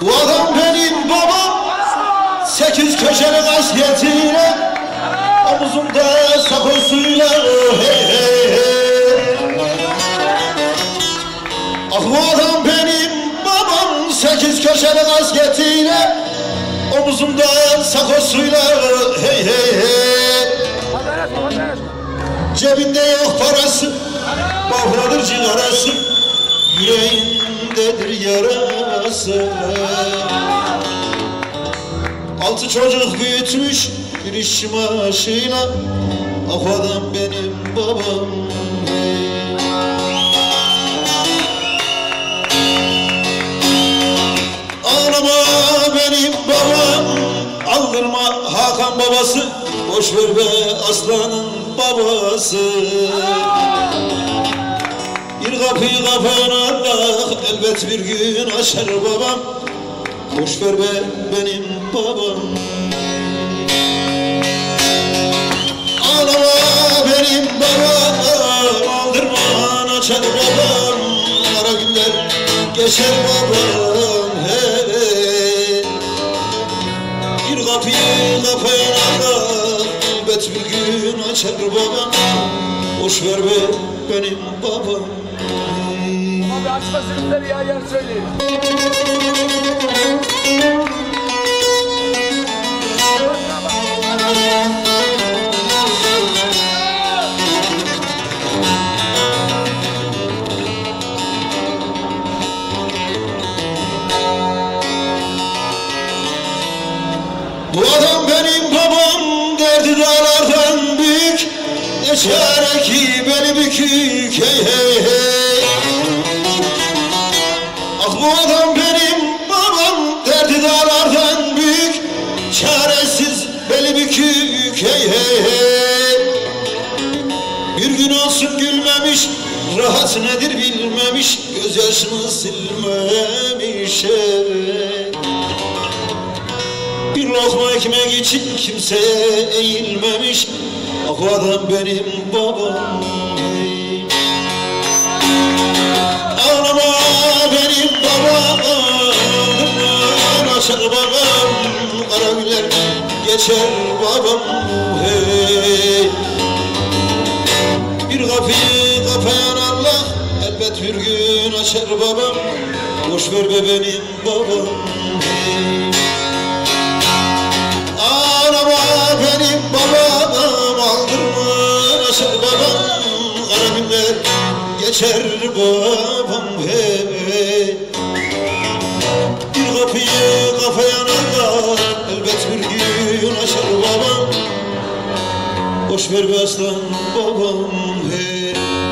Adam benim babam Sekiz köşeli kasiyetiyle Omuzumda sakosuyla hey hey hey. Ah adam benim babam Sekiz köşeli kasketiyle Omuzumda sakosuyla hey hey hey. Cebinde yok parası Bafradır cigarası Yüreğindedir yarası? Altı çocuk büyütmüş bir iş maaşıyla. Ah adam benim babam Ağlama benim babam. Aldırma Hakan babası. Boş ver be aslanın babası kapıyı kapan Allah Elbet bir gün açar babam. Boş ver be benim babam. Ağlama benim babam Aldırma açar babam. Kara günler geçer babam hey. Bir kapıyı kapayan Allah Elbet bir gün açar babam Boş ver be benim babam Abi açma sürümleri ya yer söyleyin. Bu adam Ne çare ki beni bükük hey hey. Hey Ah bu adam benim babam derdi dağlardan büyük. Çaresiz beli bükük hey hey hey. Bir gün olsun gülmemiş rahat nedir bilmemiş. Gözyaşını silmemiş hey. Bir lokma ekmek için kimseye eğilmemiş Ah adam benim babam. Ağlama benim babam açar babam Kara geçer babam hey. Bir kapıyı kapayan Allah Elbet bir gün açar babam Boş ver be benim babam hey. Geçer babam hey Bir kapıyı kapayan Allah elbet bir gün açar babam. Boş ver be aslan babam hey